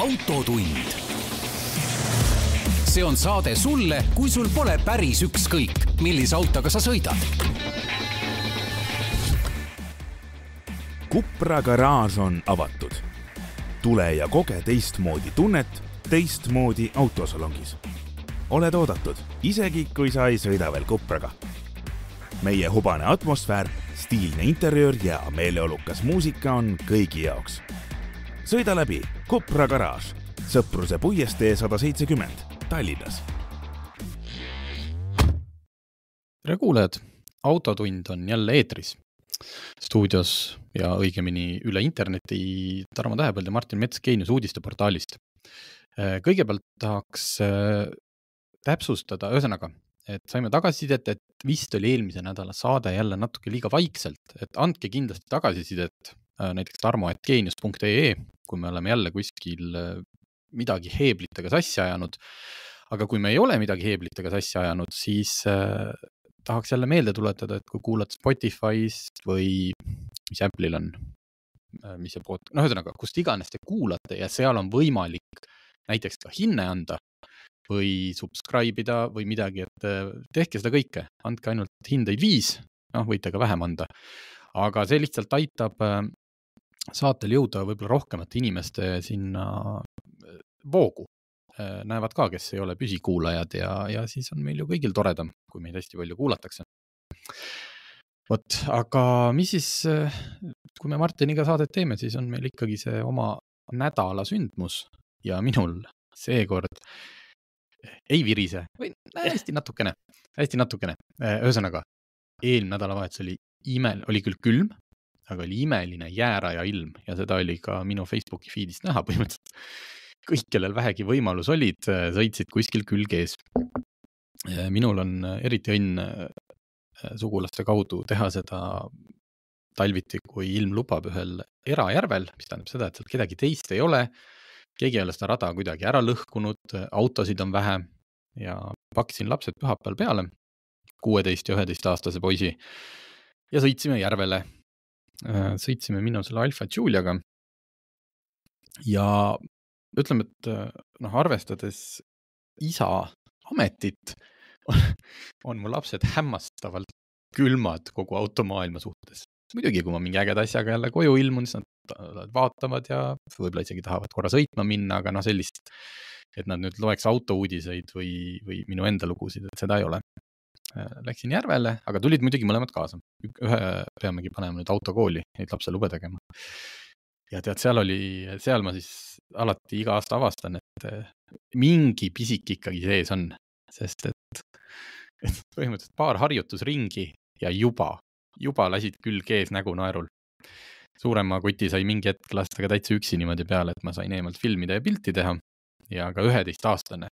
autotund. see on saade sulle, kui sul pole päris ükskõik, millise autoga sa sõidad. Kupra garaaž on avatud. tule ja koge teistmoodi tunnet teistmoodi autosalongis. oled oodatud, isegi kui sa ei sõida veel Kupraga. meie hubane atmosfäär, stiilne interjöör ja meeleolukas muusika on kõigi jaoks sõida läbi Kopra garaaž, Sõpruse puiestee sada seitsekümmend, Tallinnas. tere kuulajad, Autotund on jälle eetris. stuudios ja õigemini üle interneti Tarmo Tähepõld ja Martin Mets Geenius uudisteportaalist. kõigepealt tahaks äh, täpsustada, ühesõnaga, et saime tagasisidet, et vist oli eelmise nädala saade jälle natuke liiga vaikselt, et andke kindlasti tagasisidet äh, näiteks tarmo.geenius.ee kui me oleme jälle kuskil äh, midagi heeblitega sassi ajanud. aga kui me ei ole midagi heeblitega sassi ajanud, siis äh, tahaks jälle meelde tuletada, et kui kuulad Spotify'st või mis Apple'il on, äh, mis see pod-, noh, ühesõnaga, kust iganes te kuulate ja seal on võimalik näiteks ka hinne anda või subscribe ida või midagi, et äh, tehke seda kõike, andke ainult hindeid viis, noh, võite ka vähem anda. aga see lihtsalt aitab saatel jõuda võib-olla rohkemate inimeste sinna äh, voogu. Äh, näevad ka, kes ei ole püsikuulajad ja, ja siis on meil ju kõigil toredam, kui meid hästi palju kuulatakse. vot, aga mis siis, äh, kui me Martiniga saadet teeme, siis on meil ikkagi see oma nädala sündmus ja minul seekord ei virise või hästi natukene, hästi natukene. ühesõnaga, eelmine nädalavahetus oli ime, oli küll külm, aga oli imeline jääraja ilm ja seda oli ka minu Facebooki feed'ist näha põhimõtteliselt. kõik, kellel vähegi võimalus olid, sõitsid kuskil külg ees. minul on eriti õnn äh, sugulaste kaudu teha seda talviti, kui ilm lubab ühel erajärvel, mis tähendab seda, et seal kedagi teist ei ole. keegi ei ole seda rada kuidagi ära lõhkunud, autosid on vähe ja pakkisin lapsed pühapäeval peale, kuueteist ja üheteistaastase poisi ja sõitsime järvele Äh, sõitsime minu selle Alfa Juliaga. ja ütleme, et äh, noh, arvestades isa ametit, on mu lapsed hämmastavalt külmad kogu automaailma suhtes. muidugi, kui ma mingi ägeda asjaga jälle koju ilmun, siis nad vaatavad ja võib-olla isegi tahavad korra sõitma minna, aga noh, sellist, et nad nüüd loeks autouudiseid või, või minu enda lugusid, et seda ei ole. Äh, läksin järvele, aga tulid muidugi mõlemad kaasa. ühe peamegi panema nüüd autokooli, neid lapselube tegema. ja tead, seal oli, seal ma siis alati iga aasta avastan, et äh, mingi pisik ikkagi sees on, sest et, et põhimõtteliselt paar harjutusringi ja juba, juba lasid külg ees nägu naerul. suurema koti sai mingi hetk lasta ka täitsa üksi niimoodi peale, et ma sain eemalt filmida ja pilti teha ja ka üheteistaastane.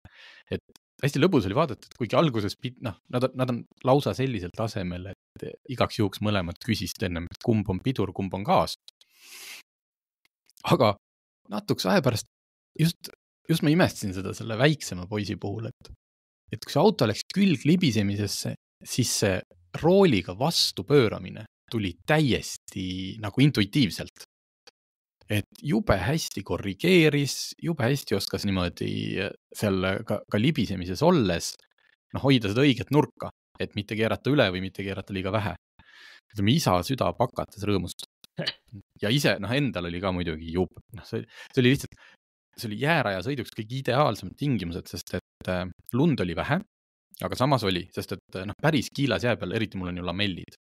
et hästi lõbus oli vaadata, et kuigi alguses, noh, nad on, nad on lausa sellisel tasemel, et igaks juhuks mõlemad küsisid ennem, et kumb on pidur, kumb on gaas. aga natukese aja pärast just, just ma imestasin seda selle väiksema poisi puhul, et, et kui see auto läks külg libisemisesse, siis see rooliga vastu pööramine tuli täiesti nagu intuitiivselt et jube hästi korrigeeris, jube hästi oskas niimoodi äh, seal ka, ka libisemises olles noh, hoida seda õiget nurka, et mitte keerata üle või mitte keerata liiga vähe. ütleme, isa süda pakatas rõõmust. ja ise, noh, endal oli ka muidugi jube, noh, see, see oli lihtsalt, see oli jäärajal sõiduks kõige ideaalsemad tingimused, sest et äh, lund oli vähe, aga samas oli, sest et noh, päris kiilas jää peal, eriti mul on ju lamellid,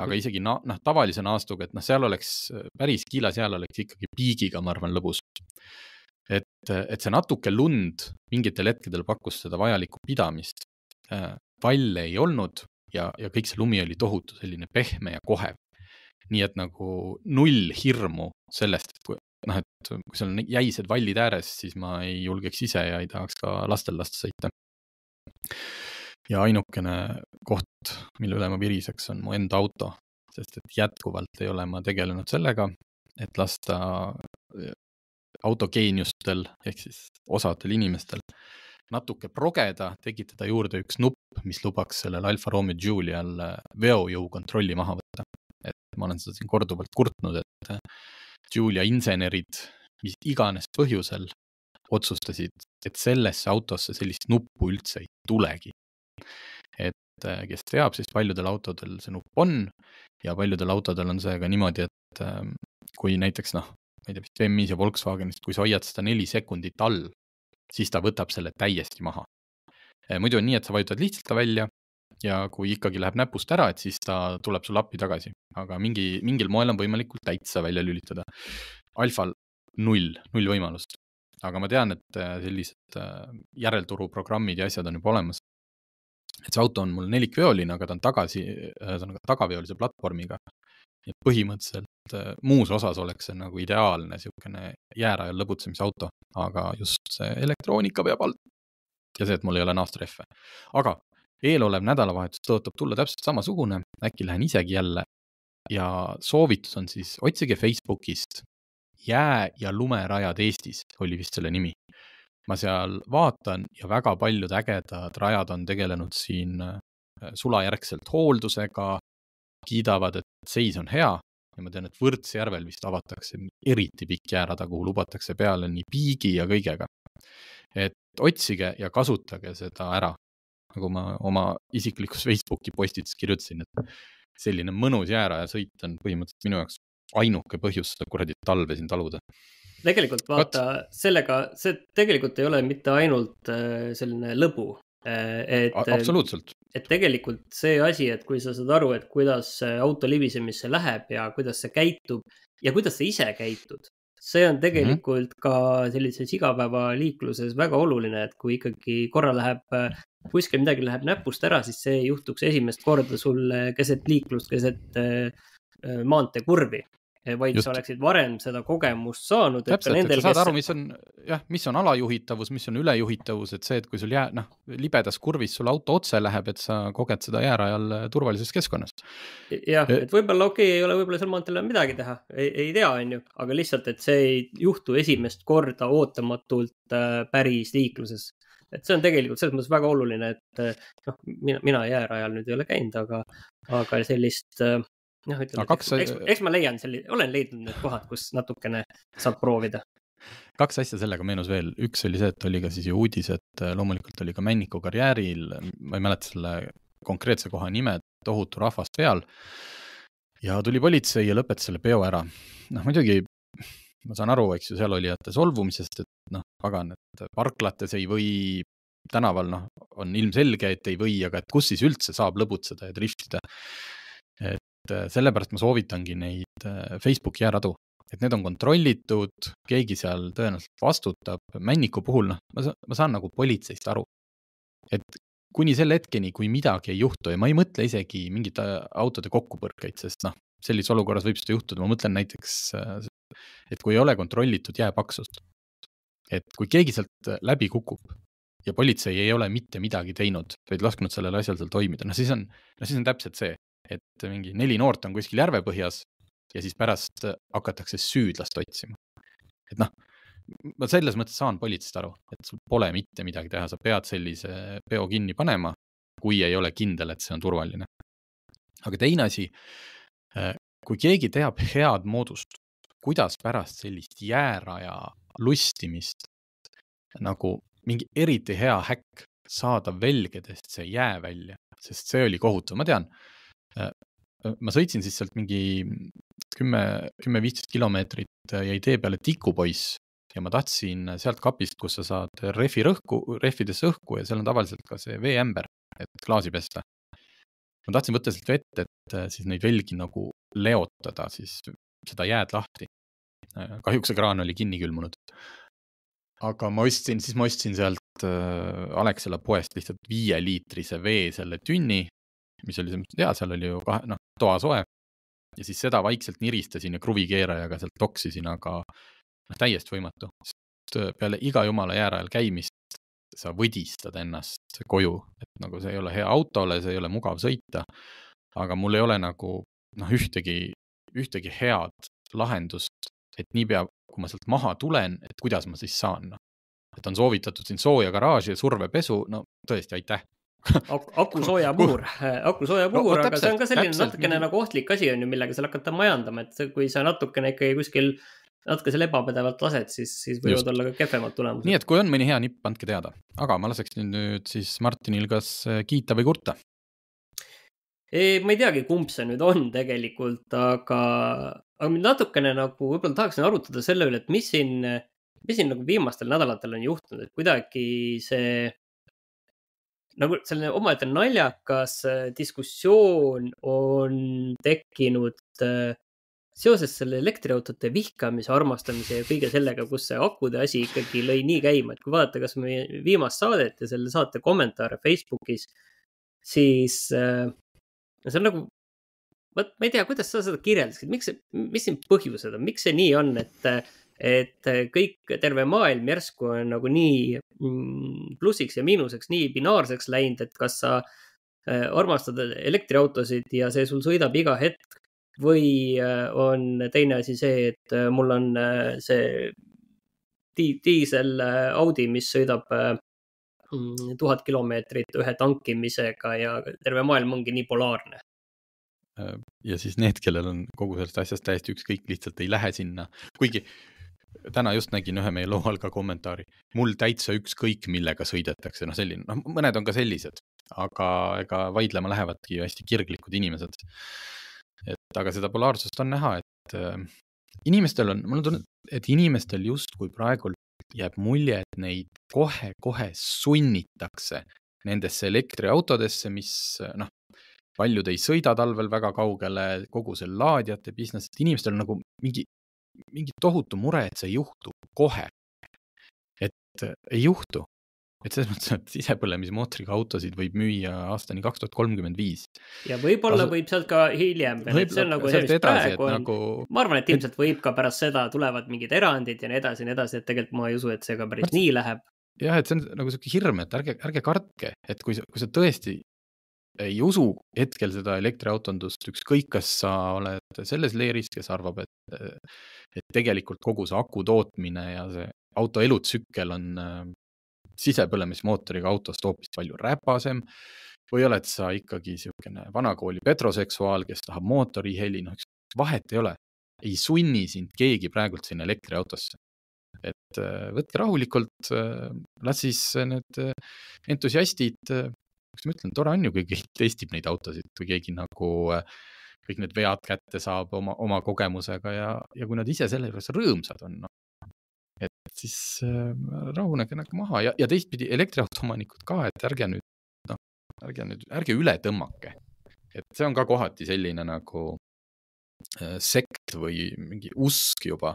aga isegi noh, noh, tavalise naastuga, et noh, seal oleks päris kiilas jääl oleks ikkagi piigiga, ma arvan, lõbus. et, et see natuke lund mingitel hetkedel pakkus seda vajalikku pidamist. valle ei olnud ja, ja kõik see lumi oli tohutu selline pehme ja kohev. nii et nagu null hirmu sellest, et kui noh, et kui seal on jäised vallid ääres, siis ma ei julgeks ise ja ei tahaks ka lastel lasta sõita ja ainukene koht, mille üle ma viriseks, on mu enda auto, sest et jätkuvalt ei ole ma tegelenud sellega, et lasta äh, autogeeniustel ehk siis osadel inimestel natuke progeda, tekitada juurde üks nupp, mis lubaks sellel Alfa Romeo Giulial äh, veojõu kontrolli maha võtta. et ma olen seda siin korduvalt kurtnud, et äh, Giulia insenerid mis iganes põhjusel otsustasid, et sellesse autosse sellist nuppu üldse ei tulegi. Et äh, kes teab, siis paljudel autodel see nupp on ja paljudel autodel on see ka niimoodi, et ähm, kui näiteks noh, ma ei tea, vist BMW-s ja Volkswagenis, kui sa hoiad seda neli sekundit all, siis ta võtab selle täiesti maha. Äh, muidu on nii, et sa vajutad lihtsalt ta välja ja kui ikkagi läheb näpust ära, et siis ta tuleb sulle appi tagasi, aga mingi, mingil moel on võimalikult täitsa välja lülitada. Alfal null, null võimalust. aga ma tean, et äh, sellised järelturuprogrammid ja asjad on juba olemas. Et see auto on mul nelikveoline, aga ta on tagasi, ühesõnaga tagaveolise platvormiga. et põhimõtteliselt äh, muus osas oleks see nagu ideaalne niisugune jäärajal lõbutsemisauto, aga just see elektroonika peab all. ja see, et mul ei ole naastrehve. aga eelolev nädalavahetus tõotab tulla täpselt samasugune, äkki lähen isegi jälle. ja soovitus on siis, otsige Facebookist jää- ja lumerajad Eestis oli vist selle nimi. Ma seal vaatan ja väga paljud ägedad rajad on tegelenud siin äh, sulajärgselt hooldusega, kiidavad, et seis on hea ja ma tean, et Võrtsjärvel vist avatakse eriti pikk jäärada, kuhu lubatakse peale nii piigi ja kõigega. et otsige ja kasutage seda ära, nagu ma oma isiklikus Facebooki postituses kirjutasin, et selline mõnus jääraja sõit on põhimõtteliselt minu jaoks ainuke põhjus seda kuradi talve siin taluda. Tegelikult vaata Kat... sellega, see tegelikult ei ole mitte ainult äh, selline lõbu. Äh, et, absoluutselt. et tegelikult see asi, et kui sa saad aru, et kuidas auto libisemisse läheb ja kuidas see käitub ja kuidas sa ise käitud, see on tegelikult mm -hmm. ka sellises igapäevaliikluses väga oluline, et kui ikkagi korra läheb, kuskil midagi läheb näpust ära, siis see juhtuks esimest korda sul keset liiklust, keset maanteekurvi vaid Just. sa oleksid varem seda kogemust saanud. täpselt, et sa saad kes... aru, mis on jah, mis on alajuhitavus, mis on ülejuhitavus, et see, et kui sul jää, noh, libedas kurvis sul auto otse läheb, et sa koged seda jäärajal äh, turvalises keskkonnas. jah, et võib-olla okei okay,, ei ole võib-olla seal maanteel enam midagi teha, ei tea, on ju, aga lihtsalt, et see ei juhtu esimest korda ootamatult äh, päris liikluses et see on tegelikult selles mõttes väga oluline, et äh, noh, mina, mina jäärajal nüüd ei ole käinud, aga, aga sellist äh, noh, ütleme, kaks... eks, eks ma leian selle, olen leidnud need kohad, kus natukene saab proovida. kaks asja sellega meenus veel, üks oli see, et oli ka siis ju uudis, et äh, loomulikult oli ka Männiku karjääril, ma ei mäleta selle konkreetse koha nime, tohutu rahvas peal. ja tuli politsei ja lõpetas selle peo ära. noh, muidugi ma saan aru, eks ju, seal olijate solvumisest, et noh, pagan, et parklates ei või, tänaval noh, on ilmselge, et ei või, aga et kus siis üldse saab lõbutseda ja driftida. Äh, sellepärast ma soovitangi neid äh, Facebooki jääradu, et need on kontrollitud, keegi seal tõenäoliselt vastutab. Männiku puhul, noh, ma saan, ma saan nagu politseist aru. et kuni selle hetkeni, kui midagi ei juhtu ja ma ei mõtle isegi mingite äh, autode kokkupõrkeid, sest noh, sellises olukorras võib seda juhtuda, ma mõtlen näiteks, et kui ei ole kontrollitud jääpaksust. et kui keegi sealt läbi kukub ja politsei ei ole mitte midagi teinud, vaid lasknud sellel asjal seal toimida, noh siis on, no siis on täpselt see, et mingi neli noort on kuskil järvepõhjas ja siis pärast hakatakse süüdlast otsima. et noh, ma selles mõttes saan politseist aru, et sul pole mitte midagi teha, sa pead sellise peo kinni panema, kui ei ole kindel, et see on turvaline. aga teine asi, äh, kui keegi teab head moodust, kuidas pärast sellist jääraja lustimist nagu mingi eriti hea häkk saada velgedest see jää välja, sest see oli kohutav, ma tean ma sõitsin siis sealt mingi kümme, kümme-viisteist kilomeetrit jäi tee peale tikupoiss ja ma tahtsin sealt kapist, kus sa saad rehvi rõhku, rehvidesse õhku ja seal on tavaliselt ka see veeämber, et klaasi pesta. ma tahtsin võtta sealt vett, et äh, siis neid velgi nagu leotada, siis seda jääd lahti. kahjuks see kraan oli kinni külmunud. aga ma ostsin, siis ma ostsin sealt äh, Alexela poest lihtsalt viieliitrise vee selle tünni mis oli selles mõttes hea, seal oli ju kahe, noh, toasoe. ja siis seda vaikselt niristasin ja kruvikeerajaga sealt toksisin, aga noh, täiesti võimatu. sest peale iga jumala jäärajal käimist sa võdistad ennast koju, et nagu see ei ole hea autole, see ei ole mugav sõita. aga mul ei ole nagu noh, ühtegi, ühtegi head lahendust, et niipea, kui ma sealt maha tulen, et kuidas ma siis saan, noh. et on soovitatud siin sooja garaaži ja survepesu, no tõesti, aitäh akusoojapuur, akusoojapuur no,, aga see on ka selline täpselt, natukene nagu ohtlik asi on ju, millega seal hakata majandama, et kui sa natukene ikkagi kuskil natuke seal ebapädevalt lased, siis, siis võivad Just. olla ka kehvemad tulemused. nii et kui on mõni hea nipp, andke teada, aga ma laseks nüüd siis Martinil kas äh, kiita või kurta. ma ei teagi, kumb see nüüd on tegelikult, aga, aga mind natukene nagu võib-olla tahaksin arutada selle üle, et mis siin, mis siin nagu viimastel nädalatel on juhtunud, et kuidagi see nagu selline omaette naljakas äh, diskussioon on tekkinud äh, seoses selle elektriautode vihkamise, armastamise ja kõige sellega, kus see akude asi ikkagi lõi nii käima, et kui vaadata kas meie viimast saadet ja selle saate kommentaare Facebookis, siis äh, see on nagu, vot ma ei tea, kuidas sa seda kirjeldasid, miks see, mis siin põhjused on, miks see nii on, et, et kõik, terve maailm järsku on nagu nii mm, plussiks ja miinuseks, nii binaarseks läinud, et kas sa äh, armastad elektriautosid ja see sul sõidab iga hetk või äh, on teine asi see, et äh, mul on äh, see di diisel Audi, mis sõidab mm, tuhat kilomeetrit ühe tankimisega ja terve maailm ongi nii polaarne. ja siis need, kellel on kogu sellest asjast täiesti ükskõik, lihtsalt ei lähe sinna, kuigi täna just nägin ühe meie loo all ka kommentaari, mul täitsa ükskõik, millega sõidetakse, noh, selline, noh, mõned on ka sellised, aga ega vaidlema lähevadki hästi kirglikud inimesed. Et aga seda polaarsust on näha, et äh, inimestel on, mul on tunne, et inimestel justkui praegu jääb mulje, et neid kohe-kohe sunnitakse nendesse elektriautodesse, mis noh, paljud ei sõida talvel väga kaugele, kogu see laadijate business, et inimestel on nagu mingi, mingi tohutu mure, et see ei juhtu kohe. et ei juhtu, et selles mõttes, et sisepõlemismootoriga autosid võib müüa aastani kaks tuhat kolmkümmend viis. ja võib-olla Kasu... võib sealt ka hiljem veel, et see on nagu see, mis praegu on nagu.... ma arvan, et ilmselt võib ka pärast seda tulevad mingid erandid ja nii edasi ja nii edasi, et tegelikult ma ei usu, et see ka päris Mart... nii läheb. jah, et see on nagu sihuke hirm, et ärge, ärge kartke, et kui kui sa tõesti ei usu hetkel seda elektriautondust, ükskõik, kas sa oled selles leeris, kes arvab, et, et tegelikult kogu see aku tootmine ja see auto elutsükkel on sisepõlemismootoriga autost hoopis palju räpasem või oled sa ikkagi niisugune vanakooli petroseksuaal, kes tahab mootori heli, noh, vahet ei ole. ei sunni sind keegi praegult sinna elektriautosse. et äh, võtke rahulikult, äh, las siis need äh, entusiastid, kuidas ma ütlen, tore on ju, kui keegi testib neid autosid, kui keegi nagu kõik need vead kätte saab oma, oma kogemusega ja, ja kui nad ise selle juures rõõmsad on, noh, et siis äh, rahunege nagu maha ja, ja teistpidi elektriautoomanikud ka, et ärge nüüd, noh, ärge nüüd, ärge üle tõmmake. et see on ka kohati selline nagu äh, sekt või mingi usk juba.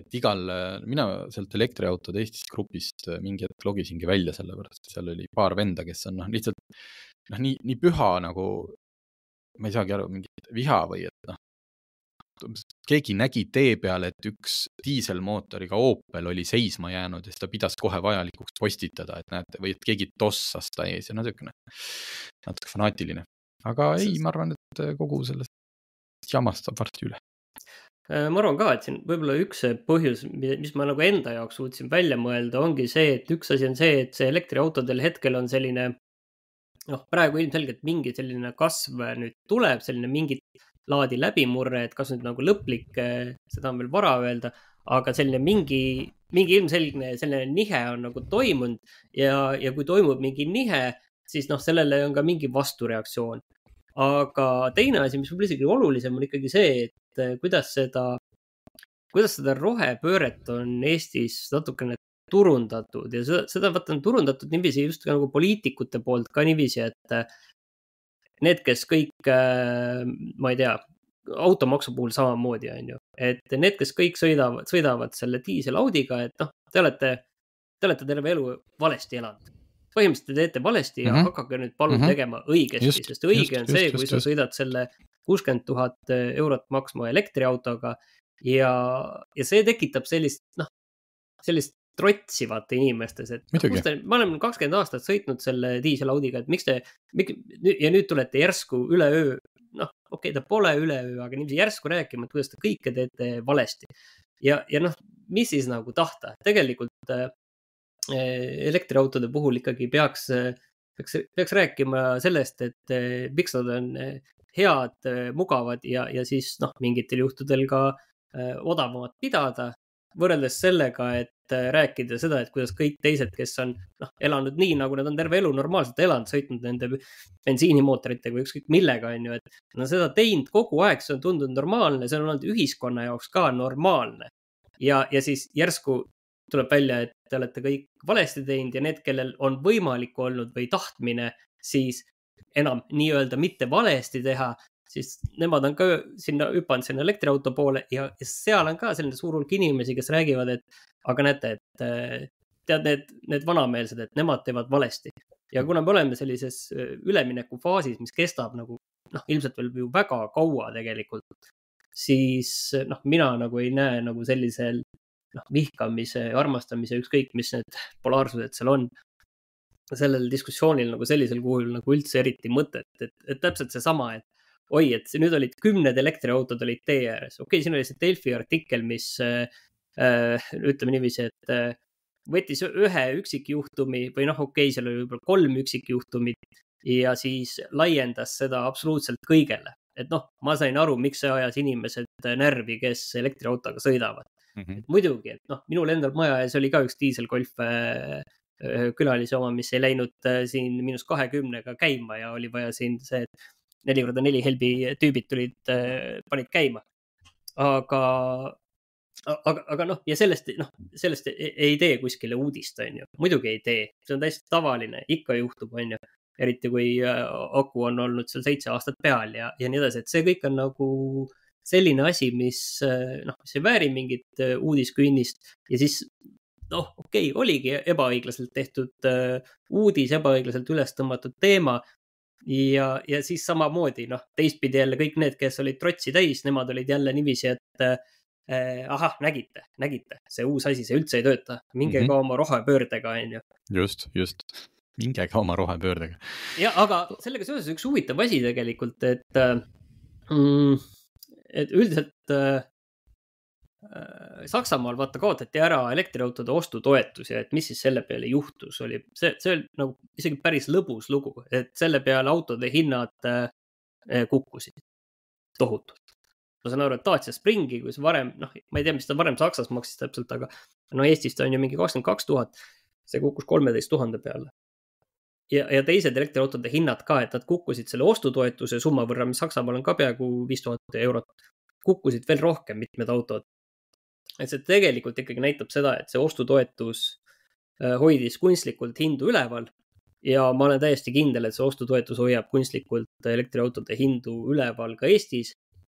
Et igal, mina sealt elektriautode Eestist grupist äh, mingi hetk logisingi välja, sellepärast seal oli paar venda, kes on noh, lihtsalt noh, nii, nii püha nagu, ma ei saagi aru, mingit viha või et noh, keegi nägi tee peal, et üks diiselmootoriga Opel oli seisma jäänud ja siis ta pidas kohe vajalikuks postitada, et näete, või et keegi tossas ta ees ja natukene, natuke fanaatiline. aga ei, ma arvan, et kogu sellest jamast saab varsti üle äh, ma arvan ka, et siin võib-olla üks põhjus, mis ma nagu enda jaoks suutsin välja mõelda, ongi see, et üks asi on see, et see elektriautodel hetkel on selline noh, praegu ilmselgelt mingi selline kasv nüüd tuleb, selline mingit laadi läbimurre, et kas nüüd nagu lõplik, eh, seda on veel vara öelda, aga selline mingi, mingi ilmselgne selline nihe on nagu toimunud ja, ja kui toimub mingi nihe, siis noh, sellele on ka mingi vastureaktsioon. aga teine asi, mis võib-olla isegi olulisem, on ikkagi see, et eh, kuidas seda, kuidas seda rohepööret on Eestis natukene turundatud ja seda, seda vaata on turundatud niiviisi just nagu poliitikute poolt ka niiviisi, et need, kes kõik, äh, ma ei tea, automaksu puhul samamoodi, on ju, et need, kes kõik sõidavad, sõidavad selle diiselaudiga, et noh, te olete, te olete terve elu valesti elanud. põhimõtteliselt te teete valesti mm -hmm. ja mhm. hakake nüüd palun mm -hmm. tegema õigesti, sest õige just, on see, kui just, sa sõidad selle kuuskümmend tuhat eurot maksma elektriautoga ja, ja see tekitab sellist, noh, sellist trotsivate inimestes, et noh, kus te, me oleme kakskümmend aastat sõitnud selle diiselaudiga, et miks te, ja nüüd tulete järsku üleöö, noh, okei okay,, ta pole üleöö, aga niiviisi järsku rääkima, et kuidas te kõike teete valesti. ja, ja noh, mis siis nagu tahta, tegelikult äh, elektriautode puhul ikkagi peaks, peaks, peaks rääkima sellest, et äh, miks nad on äh, head, mugavad ja, ja siis noh, mingitel juhtudel ka odavamalt pidada võrreldes sellega, et äh, rääkida seda, et kuidas kõik teised, kes on noh, elanud nii, nagu nad on terve elu normaalselt elanud, sõitnud nende bensiinimootoritega või ükskõik millega, on ju, et nad on seda teinud kogu aeg, see on tundunud normaalne, see on olnud ühiskonna jaoks ka normaalne. ja, ja siis järsku tuleb välja, et te olete kõik valesti teinud ja need, kellel on võimalik olnud või tahtmine, siis enam nii-öelda mitte valesti teha, siis nemad on ka sinna hüpanud sinna elektriauto poole ja, seal on ka selline suur hulk inimesi, kes räägivad, et aga näete, et äh, tead, need, need vanameelsed, et nemad teevad valesti. ja kuna me oleme sellises äh, üleminekufaasis, mis kestab nagu noh, ilmselt veel ju väga kaua tegelikult, siis noh, mina nagu ei näe nagu sellisel noh, vihkamise, armastamise, ükskõik, mis need polaarsused seal on, sellel diskussioonil nagu sellisel kujul nagu üldse eriti mõtet, et, et täpselt seesama, et oi, et nüüd olid kümned elektriautod olid tee ääres. okei okay,, siin oli see Delfi artikkel, mis äh, ütleme niiviisi, et äh, võttis ühe üksikjuhtumi või noh, okei okay,, seal oli võib-olla kolm üksikjuhtumit ja siis laiendas seda absoluutselt kõigele. et noh, ma sain aru, miks see ajas inimesed närvi, kes elektriautoga sõidavad mm. -hmm. muidugi, et noh, minul endal maja ees oli ka üks diiselgolf äh, külalise oma, mis ei läinud äh, siin miinus kahekümnega käima ja oli vaja siin see neli korda neli helbi tüübid tulid, äh, panid käima. aga, aga, aga noh, ja sellest, noh, sellest ei, ei tee kuskile uudist, on ju, muidugi ei tee, see on täiesti tavaline, ikka juhtub, on ju. eriti kui äh, aku on olnud seal seitse aastat peal ja, ja nii edasi, et see kõik on nagu selline asi, mis äh, noh, mis ei vääri mingit uudiskünnist. Ja siis noh, okei okay,, oligi ebaõiglaselt tehtud uh, uudis, ebaõiglaselt üles tõmmatud teema, ja, ja siis samamoodi noh, teistpidi jälle kõik need, kes olid trotsi täis, nemad olid jälle niiviisi, et äh, ahah, nägite, nägite, see uus asi, see üldse ei tööta, minge mm -hmm. ka oma rohepöördega, onju. just, just, minge ka oma rohepöördega. ja, aga sellega seoses üks huvitav asi tegelikult, et äh, mm,, et üldiselt äh, Äh, Saksamaal vaata kaotati ära elektriautode ostutoetus ja et mis siis selle peale juhtus, oli see, see oli nagu isegi päris lõbus lugu, et selle peale autode hinnad äh, kukkusid tohutult. ma saan aru, et Dacia Springi, kui see varem, noh, ma ei tea, mis ta varem Saksas maksis täpselt, aga no Eestis ta on ju mingi kakskümmend kaks tuhat. see kukkus kolmeteist tuhande peale. ja, ja teised elektriautode hinnad ka, et nad kukkusid selle ostutoetuse summa võrra, mis Saksamaal on ka peaaegu viis tuhat eurot, kukkusid veel rohkem mitmed autod et see tegelikult ikkagi näitab seda, et see ostutoetus äh, hoidis kunstlikult hindu üleval. ja ma olen täiesti kindel, et see ostutoetus hoiab kunstlikult elektriautode hindu üleval ka Eestis.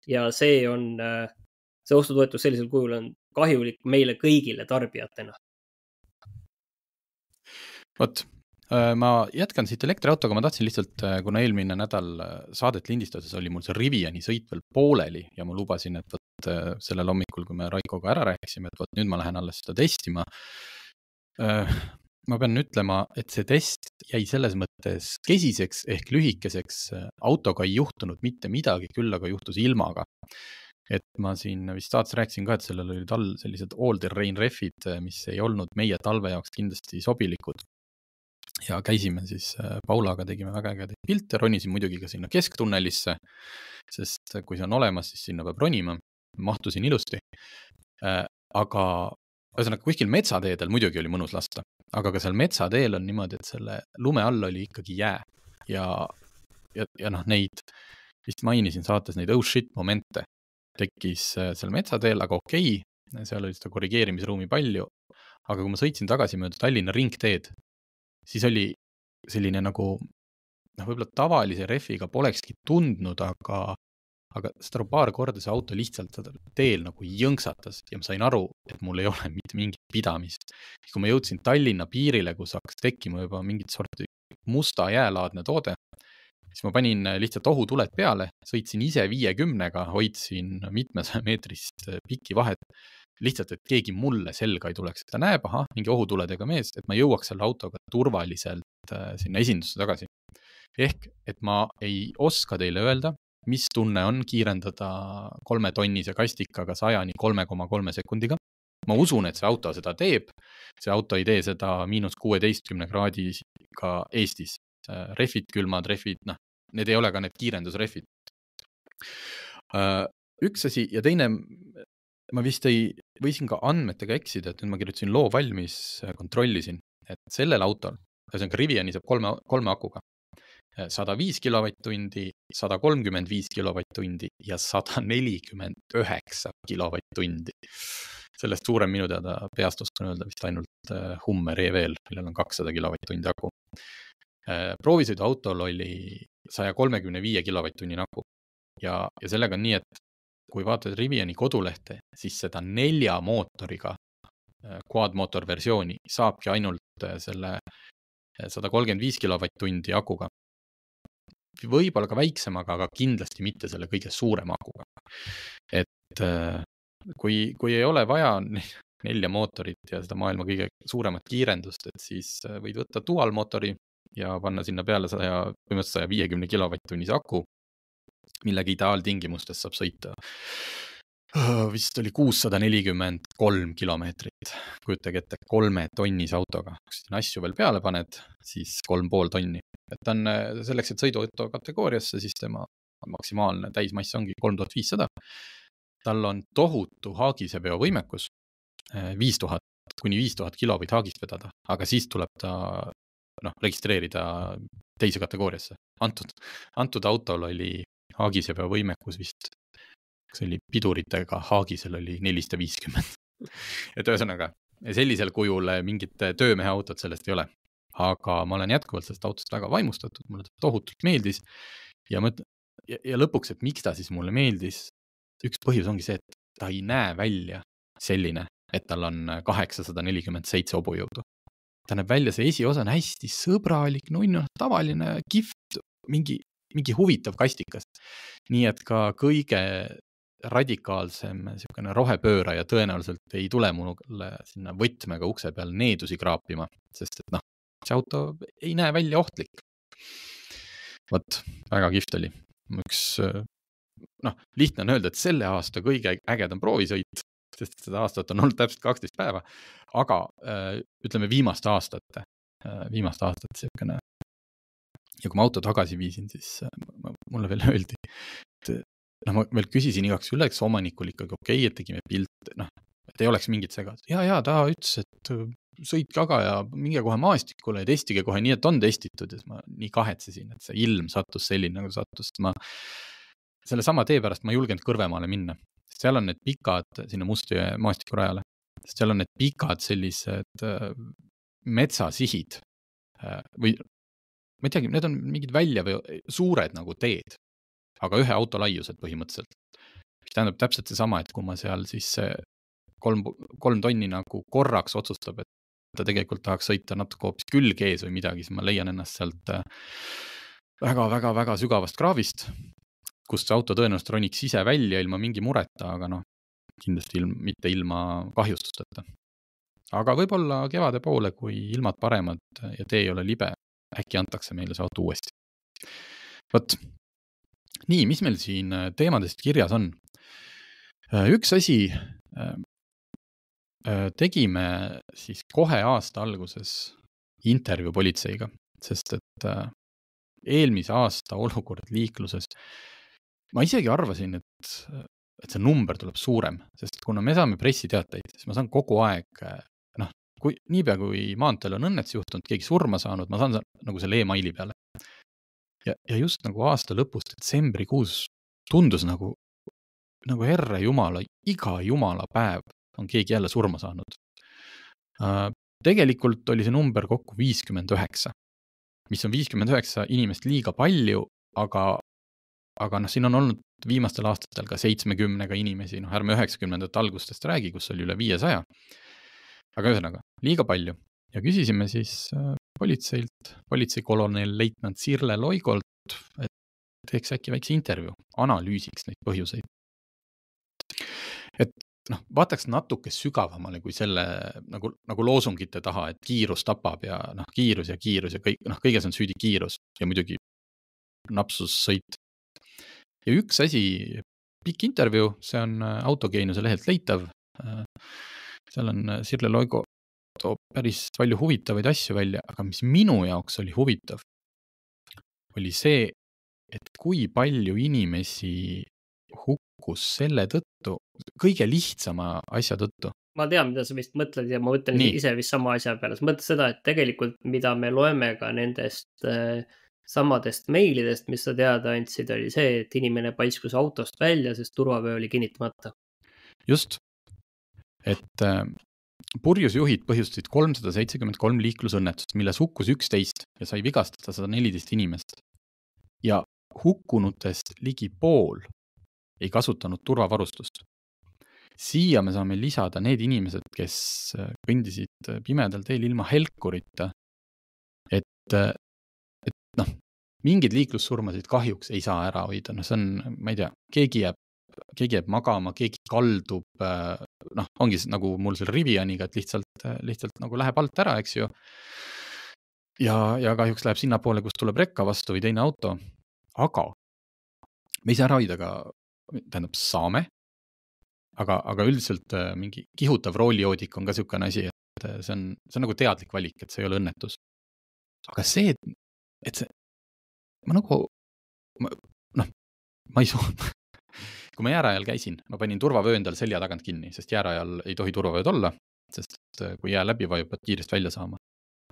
ja see on, äh, see ostutoetus sellisel kujul on kahjulik meile kõigile tarbijatena. vot, ma jätkan siit elektriautoga, ma tahtsin lihtsalt, kuna eelmine nädal saadet lindistades oli mul see Riviani sõit veel pooleli ja ma lubasin, et vot Äh, sellel hommikul, kui me Raikoga ära rääkisime, et vot nüüd ma lähen alles seda testima. Äh, ma pean ütlema, et see test jäi selles mõttes kesiseks ehk lühikeseks. autoga ei juhtunud mitte midagi, küll aga juhtus ilmaga. et ma siin vist saates rääkisin ka, et sellel olid all sellised all terrain rehvid, mis ei olnud meie talve jaoks kindlasti sobilikud ja käisime siis äh, Paulaga, tegime väga ägedaid pilte, ronisin muidugi ka sinna kesktunnelisse, sest kui see on olemas, siis sinna peab ronima mahtusin ilusti. Äh, aga ühesõnaga kuskil metsateedel muidugi oli mõnus lasta, aga ka seal metsateel on niimoodi, et selle lume all oli ikkagi jää ja, ja, ja noh, neid vist mainisin saates neid oh shit momente tekkis äh, seal metsateel, aga okei okay,, seal oli seda korrigeerimisruumi palju. aga kui ma sõitsin tagasi mööda Tallinna ringteed, siis oli selline nagu noh, võib-olla tavalise rehviga polekski tundnud, aga aga seda paar korda see auto lihtsalt teel nagu jõnksatas ja ma sain aru, et mul ei ole mitte mingit pidamist. kui ma jõudsin Tallinna piirile, kus hakkas tekkima juba mingit sorti musta jäälaadne toode, siis ma panin lihtsalt ohutuled peale, sõitsin ise viiekümnega, hoidsin mitmesaja meetrist pikki vahet. Lihtsalt, et keegi mulle selga ei tuleks, ta näeb, ahah, mingi ohutuledega mees, et ma jõuaks selle autoga turvaliselt äh, sinna esindusse tagasi. ehk, et ma ei oska teile öelda, mis tunne on kiirendada kolmetonnise kastikaga sajani kolme koma kolme sekundiga. ma usun, et see auto seda teeb. see auto ei tee seda miinus kuueteistkümne kraadiga Eestis. rehvid, külmad rehvid, noh, need ei ole ka need kiirendusrehvid. üks asi ja teine, ma vist ei, võisin ka andmetega eksida, et nüüd ma kirjutasin loo valmis, kontrollisin, et sellel autol, ühesõnaga Riviani saab kolme, kolme akuga. sada viis kilovatt-tundi, sada kolmkümmend viis kilovatt-tundi ja sada nelikümmend üheksa kilovatt-tundi. sellest suurem minu teada peast oskan öelda vist ainult äh, Hummer EV-l, millel on kakssada kilovatt-tundi aku. Äh, proovisõiduautol oli saja kolmekümne viie kilovatt-tunnine aku ja, ja sellega on nii, et kui vaatad Riviani kodulehte, siis seda nelja mootoriga äh, quad-mootor versiooni saabki ainult äh, selle äh, sada kolmkümmend viis kilovatt-tundi akuga. võib-olla ka väiksemaga, aga kindlasti mitte selle kõige suurema akuga. et kui, kui ei ole vaja nelja mootorit ja seda maailma kõige suuremat kiirendust, et siis võid võtta dual mootori ja panna sinna peale saja, põhimõtteliselt saja viiekümne kilovatt-tunnise aku millega ideaaltingimustes saab sõita. vist oli kuussada nelikümmend kolm kilomeetrit, kujutage ette, kolmetonnise autoga, kui sinna asju veel peale paned, siis kolm pool tonni. et ta on selleks, et sõiduauto kategooriasse, siis tema maksimaalne täismass ongi kolm tuhat viissada. tal on tohutu haagiseveo võimekus, viis tuhat kuni viis tuhat kilo võid haagist vedada, aga siis tuleb ta noh, registreerida teise kategooriasse. antud, antud autol oli Haagisepea võimekus vist, kas oli piduritega, Haagisel oli nelisada viiskümmend. et ühesõnaga, sellisel kujul mingit töömehe autot sellest ei ole. aga ma olen jätkuvalt sellest autost väga vaimustatud, mulle ta tohutult meeldis ja mõt-, ja, ja lõpuks, et miks ta siis mulle meeldis, üks põhjus ongi see, et ta ei näe välja selline, et tal on kaheksasada nelikümmend seitse hobujõudu. ta näeb välja, see esiosa on hästi sõbralik, nunnu, tavaline kihvt, mingi mingi huvitav kastikas. nii et ka kõige radikaalsem niisugune rohepööraja tõenäoliselt ei tule mulle sinna võtmega ukse peal needusi kraapima, sest et noh, see auto ei näe välja ohtlik. vot, väga kihvt oli. üks noh, lihtne on öelda, et selle aasta kõige ägedam proovisõit, sest seda aastat on olnud täpselt kaksteist päeva, aga ütleme viimaste aastate, viimaste aastate niisugune ja kui ma auto tagasi viisin, siis äh, mulle veel öeldi, et noh, ma veel küsisin igaks üle, kas omanikul ikkagi okei okay,, et tegime pilte, noh, et ei oleks mingit segadust. ja, ja ta ütles, et äh, sõitke aga ja minge kohe maastikule ja testige kohe nii, et on testitud ja siis ma nii kahetsesin, et see ilm sattus selline, nagu sattus, et ma sellesama tee pärast ma ei julgenud Kõrvemaale minna, sest seal on need pikad sinna Mustjõe maastikurajale, sest seal on need pikad sellised äh, metsasihid või ma ei teagi, need on mingid välja või suured nagu teed, aga ühe auto laiused põhimõtteliselt. mis tähendab täpselt seesama, et kui ma seal siis kolm, kolm tonni nagu korraks otsustab, et ta tegelikult tahaks sõita natuke hoopis külg ees või midagi, siis ma leian ennast sealt väga-väga-väga äh, sügavast kraavist, kust see auto tõenäoliselt roniks ise välja ilma mingi mureta, aga noh, kindlasti ilm, mitte ilma kahjustusteta. aga võib-olla kevade poole, kui ilmad paremad ja tee ei ole libe, äkki antakse meile see auto uuesti. vot, nii, mis meil siin äh, teemadest kirjas on? Äh, üks asi, äh, tegime siis kohe aasta alguses intervjuu politseiga, sest et eelmise aasta olukord liikluses, ma isegi arvasin, et, et see number tuleb suurem, sest kuna me saame pressiteateid, siis ma saan kogu aeg kui niipea, kui maanteel on õnnetus juhtunud, keegi surma saanud, ma saan nagu selle emaili peale. ja, ja just nagu aasta lõpus, detsembrikuus tundus nagu, nagu herre jumala, iga jumala päev on keegi jälle surma saanud uh,. tegelikult oli see number kokku viiskümmend üheksa, mis on viiskümmend üheksa inimest liiga palju, aga, aga noh, siin on olnud viimastel aastatel ka seitsmekümnega inimesi, noh, ärme üheksakümnendate algustest räägi, kus oli üle viiesaja aga ühesõnaga, liiga palju ja küsisime siis äh, politseilt, politseikolonel leitnant Sirle Loigolt, et teeks äkki väikse intervjuu, analüüsiks neid põhjuseid. et noh, vaataks natuke sügavamale kui selle nagu, nagu loosungite taha, et kiirus tapab ja noh, kiirus ja kiirus ja kõik, noh, kõiges on süüdi kiirus ja muidugi napsussõit. ja üks asi, pikk intervjuu, see on äh, autogeenuse lehelt leitav äh, seal on Sirle Loigo toob päris palju huvitavaid asju välja, aga mis minu jaoks oli huvitav, oli see, et kui palju inimesi hukkus selle tõttu, kõige lihtsama asja tõttu. ma tean, mida sa vist mõtled ja ma mõtlen Nii. ise vist sama asja peale, sa mõtled seda, et tegelikult, mida me loeme ka nendest äh, samadest meilidest, mis sa teada andsid, oli see, et inimene paiskus autost välja, sest turvavöö oli kinnitamata. just, et äh, purjus juhid põhjustasid kolmsada seitsekümmend kolm liiklusõnnetust, milles hukkus üksteist ja sai vigastada sada neliteist inimest. ja hukkunutest ligi pool ei kasutanud turvavarustust. siia me saame lisada need inimesed, kes äh, kõndisid äh, pimedal teel ilma helkurita. et, äh, et noh, mingeid liiklussurmasid kahjuks ei saa ära hoida, noh, see on, ma ei tea, keegi jääb, keegi jääb magama, keegi kaldub, noh, ongi nagu mul selle Rivianiga, et lihtsalt, lihtsalt nagu läheb alt ära, eks ju. ja, ja kahjuks läheb sinnapoole, kus tuleb rekka vastu või teine auto. aga me ei saa ära hoida ka tähendab, saame. aga, aga üldiselt äh, mingi kihutav roolijoodik on ka niisugune asi, et äh, see on, see on nagu teadlik valik, et see ei ole õnnetus. aga see, et, et see, ma nagu, noh, ma ei suutnud kui ma jäärajal käisin, ma panin turvavöö endal selja tagant kinni, sest jäärajal ei tohi turvavööd olla, sest äh, kui jää läbi vajub, pead kiiresti välja saama.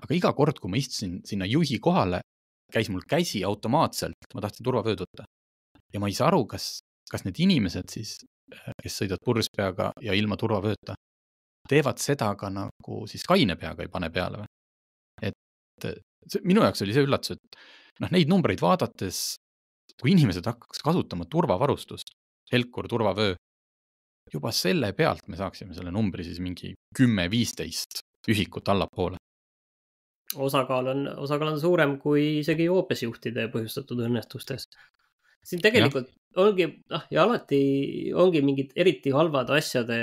aga iga kord, kui ma istusin sinna juhi kohale, käis mul käsi automaatselt, ma tahtsin turvavööd võtta. ja ma ei saa aru, kas kas need inimesed siis, äh, kes sõidavad purjus peaga ja ilma turvavööta, teevad seda ka nagu siis kaine peaga ei pane peale või? et see, minu jaoks oli see üllatus, et noh, neid numbreid vaadates, kui inimesed hakkaks kasutama turvavarustust, helkur, turvavöö, juba selle pealt me saaksime selle numbri siis mingi kümme, viisteist ühikut allapoole. osakaal on, osakaal on suurem kui isegi joobesjuhtide põhjustatud õnnetustes siin tegelikult ja. ongi, noh, ja alati ongi mingid eriti halvad asjade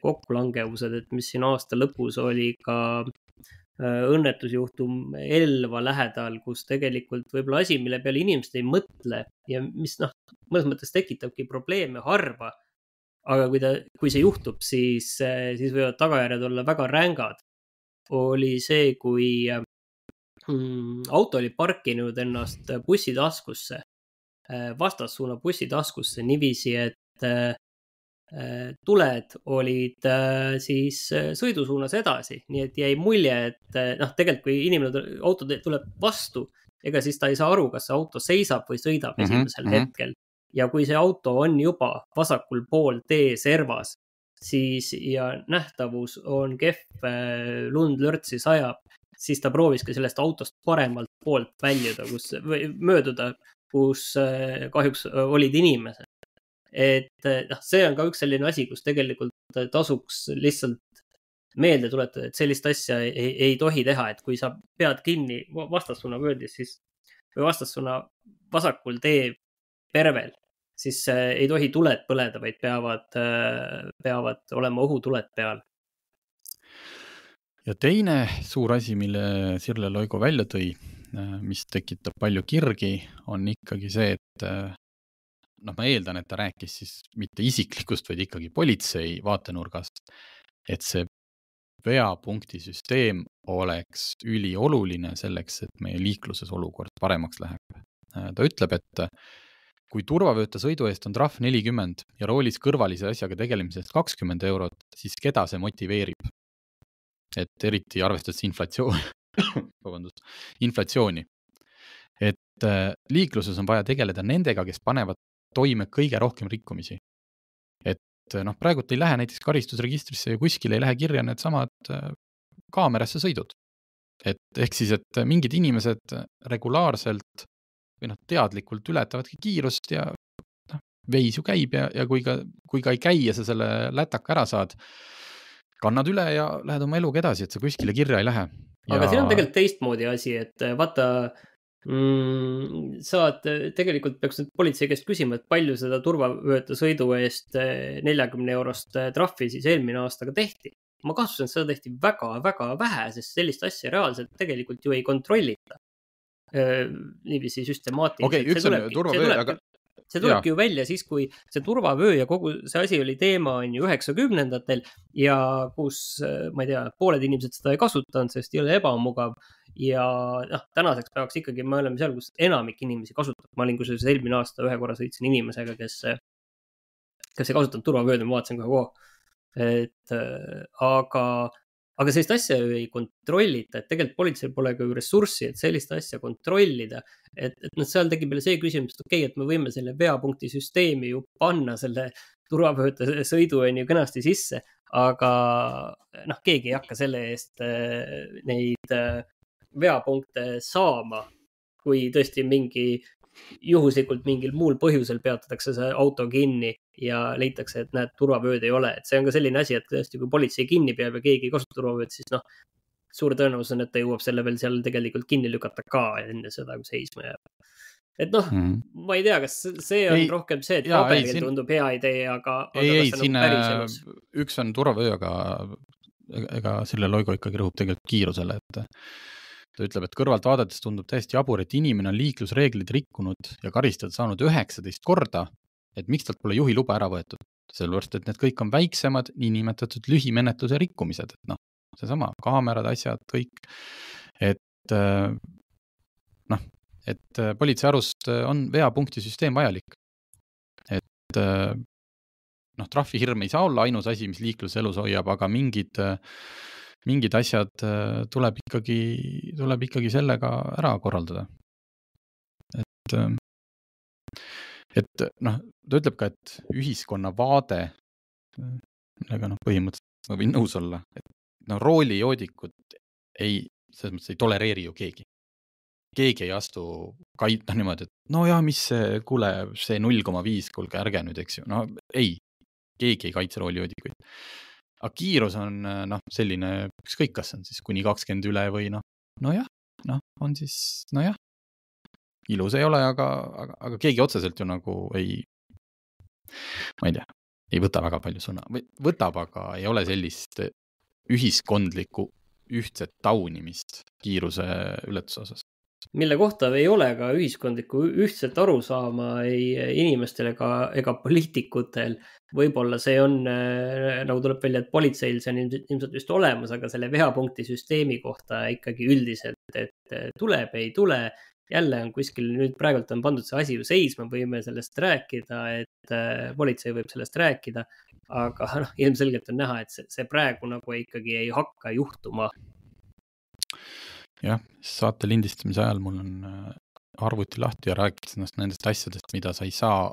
kokkulangevused, et mis siin aasta lõpus oli ka õnnetusjuhtum Elva lähedal, kus tegelikult võib-olla asi, mille peale inimesed ei mõtle ja mis noh, mõnes mõttes tekitabki probleeme harva. aga kui ta, kui see juhtub, siis, äh, siis võivad tagajärjed olla väga rängad. oli see, kui mm, auto oli parkinud ennast bussitaskusse Äh, vastassuuna bussitaskusse niiviisi, et äh, äh, tuled olid siis sõidusuunas edasi, nii et jäi mulje, et noh, tegelikult kui inimene, auto tuleb vastu, ega siis ta ei saa aru, kas see auto seisab või sõidab mm -hmm, esimesel mm -hmm. hetkel. ja kui see auto on juba vasakul pool tee servas, siis ja nähtavus on kehv, lund lörtsi sajab, siis ta prooviski sellest autost paremalt poolt väljuda, kus või mööduda, kus äh, kahjuks äh, olid inimesed. Et äh, noh, see on ka üks selline asi, kus tegelikult tasuks lihtsalt meelde tuletada, et sellist asja ei, ei tohi teha, et kui sa pead kinni vastassuuna vööndis, siis või vastassuuna vasakul tee pervel, siis ei tohi tuled põleda, vaid peavad, peavad olema õhutuled peal. Ja teine suur asi, mille Sirle Loigo välja tõi, mis tekitab palju kirgi, on ikkagi see, et noh, ma eeldan, et ta rääkis siis mitte isiklikust, vaid ikkagi politsei vaatenurgast, et see veapunkti süsteem oleks ülioluline selleks, et meie liikluses olukord paremaks läheb. Äh, ta ütleb, et kui turvavööta sõidu eest on trahv nelikümmend ja roolis kõrvalise asjaga tegelemise eest kakskümmend eurot, siis keda see motiveerib? et eriti arvestades inflatsiooni vabandust, inflatsiooni. et äh, liikluses on vaja tegeleda nendega, kes panevad toime kõige rohkem rikkumisi. et noh, praegult ei lähe näiteks karistusregistrisse ja kuskile ei lähe kirja needsamad äh, kaamerasse sõidud. et ehk siis, et mingid inimesed regulaarselt või noh, teadlikult ületavadki kiirust ja noh, veis ju käib ja, ja kui ka, kui ka ei käi ja sa selle lätaka ära saad, kannad üle ja lähed oma eluga edasi, et sa kuskile kirja ei lähe aga ja... siin on tegelikult teistmoodi asi, et vaata mm,, saad, eh, tegelikult peaks nüüd politsei käest küsima, et palju seda turvavööta sõidu eest eh, neljakümne eurost trahvi siis eelmine aasta ka tehti. ma kahtlustan, et seda tehti väga-väga vähe, sest sellist asja reaalselt tegelikult ju ei kontrollita niiviisi süstemaatiliselt. okei okay,, üks on turvavöö, aga see tulebki ju välja siis, kui see turvavöö ja kogu see asi oli teema, on ju, üheksakümnendatel ja kus, ma ei tea, pooled inimesed seda ei kasutanud, sest ei ole ebamugav. Ja noh, tänaseks päevaks ikkagi me oleme seal, kus enamik inimesi kasutab. ma olin kusjuures eelmine aasta ühe korra sõitsin inimesega, kes, kes ei kasutanud turvavööd, ma vaatasin kohe, et äh, aga, aga sellist asja ju ei kontrollita, et tegelikult politseil pole ka ju ressurssi, et sellist asja kontrollida. et, et noh, seal tekib jälle see küsimus, et okei okay,, et me võime selle veapunkti süsteemi ju panna selle turvavööde sõidu on ju kenasti sisse, aga noh, keegi ei hakka selle eest äh, neid äh, veapunkte saama, kui tõesti mingi juhuslikult mingil muul põhjusel peatatakse see auto kinni ja leitakse, et näed, turvavööd ei ole, et see on ka selline asi, et tõesti, kui politsei kinni peab ja keegi ei kasuta turvavööd, siis noh, suur tõenäosus on, et ta jõuab selle veel seal tegelikult kinni lükata ka enne seda, kui seisma jääb. et noh mm, -hmm. ma ei tea, kas see on ei, rohkem see, et paberil siin... tundub hea idee, aga. ei, ei, siin nagu üks on turvavöö, aga ega selle loigo ikkagi rõhub tegelikult kiirusele, et ta ütleb, et kõrvalt vaadates tundub täiesti jabur, et inimene on liiklusreegleid rikkunud ja karistada saanud üheksateist korda, et miks talt pole juhiluba ära võetud. sellepärast, et need kõik on väiksemad niinimetatud lühimenetluse rikkumised, et noh, seesama kaamerad, asjad, kõik. et äh, noh, et äh, politsei arust äh, on veapunkti süsteem vajalik. et noh, trahvihirm ei saa olla ainus asi, mis liikluse elus hoiab, aga mingid mingid asjad äh, tuleb ikkagi, tuleb ikkagi sellega ära korraldada. et, äh, et noh, ta ütleb ka, et ühiskonna vaade, millega noh, põhimõtteliselt ma võin nõus olla, et no roolijoodikut ei, selles mõttes ei tolereeri ju keegi. keegi ei astu kait-, noh niimoodi, et no ja mis see, kuule, see null koma viis, kuulge ärge nüüd, eks ju, no ei, keegi ei kaitse roolijoodikuid aga kiirus on äh, noh, selline, ükskõik, kas on siis kuni kakskümmend üle või noh, nojah, noh, on siis nojah, ilus ei ole, aga, aga, aga keegi otseselt ju nagu ei, ma ei tea, ei võta väga palju sõna või võtab, aga ei ole sellist ühiskondlikku ühtset taunimist kiiruse ületuse osas mille kohta ei ole ka ühiskondlikku ühtset arusaama ei inimestel ega, ega poliitikutel. võib-olla see on, nagu tuleb välja, et politseil see on ilmselt vist olemas, aga selle veapunkti süsteemi kohta ikkagi üldiselt, et tuleb, ei tule. jälle on kuskil nüüd praegult on pandud see asi ju seisma, võime sellest rääkida, et politsei võib sellest rääkida. aga noh, ilmselgelt on näha, et see, see praegu nagu ikkagi ei hakka juhtuma jah, saate lindistamise ajal mul on äh, arvuti lahti ja rääkides nendest asjadest, mida sa ei saa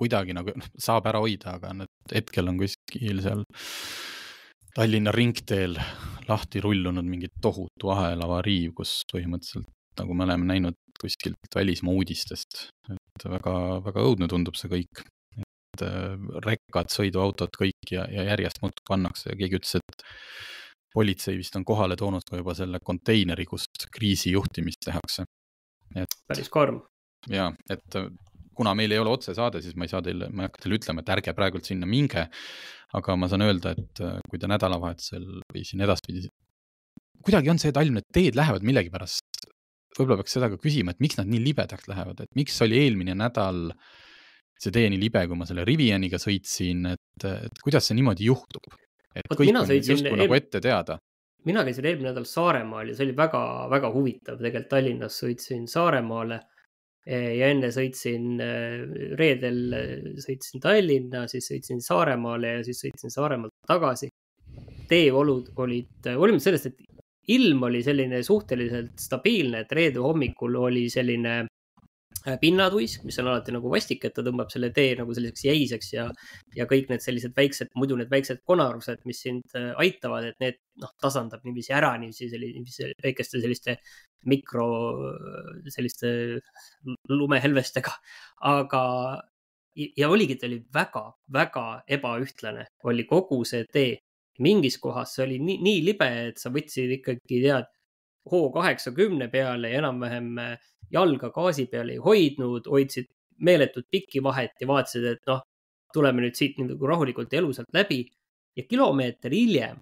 kuidagi nagu, noh, saab ära hoida, aga need hetkel on kuskil seal Tallinna ringteel lahti rullunud mingi tohutu ahelavariiv, kus põhimõtteliselt nagu me oleme näinud kuskilt välismaa uudistest, et väga-väga õudne tundub see kõik. et äh, rekkad, sõiduautod, kõik ja, ja järjest muudkui pannakse ja keegi ütles, et politsei vist on kohale toonud ka juba selle konteineri, kust kriisijuhtimist tehakse. et. päris karm. ja, et kuna meil ei ole otsesaade, siis ma ei saa teile, ma ei hakka teile ütlema, et ärge praegult sinna minge. aga ma saan öelda, et kui te nädalavahetusel või siin edaspidi, kuidagi on see, et ainult need teed lähevad millegipärast, võib-olla peaks seda ka küsima, et miks nad nii libedaks lähevad, et miks oli eelmine nädal see tee nii libe, kui ma selle Rivianiga sõitsin, et, et kuidas see niimoodi juhtub? Et Oot, kõik on justkui eel... nagu ette teada. mina käisin eelmine nädal Saaremaal ja see oli väga-väga huvitav, tegelikult Tallinnas sõitsin Saaremaale e, ja enne sõitsin e, reedel, e, sõitsin Tallinna, siis sõitsin Saaremaale ja siis sõitsin Saaremaalt tagasi. teeolud olid, hoolimata sellest, et ilm oli selline suhteliselt stabiilne, et reede hommikul oli selline pinnatuisk, mis on alati nagu vastik, et ta tõmbab selle tee nagu selliseks jäiseks ja, ja kõik need sellised väiksed, muidu need väiksed konarused, mis sind äh, aitavad, et need noh, tasandab niiviisi ära niiviisi sellise väikeste selliste mikro selliste lumehelvestega. aga, ja oligi, ta oli väga-väga ebaühtlane, oli kogu see tee. mingis kohas see oli nii, nii libe, et sa võtsid ikkagi tead hoo kaheksakümne peale ja enam-vähem äh, jalga gaasi peal ei hoidnud, hoidsid meeletut pikki vahet ja vaatasid, et noh, tuleme nüüd siit nagu rahulikult ja elusalt läbi. ja kilomeeter hiljem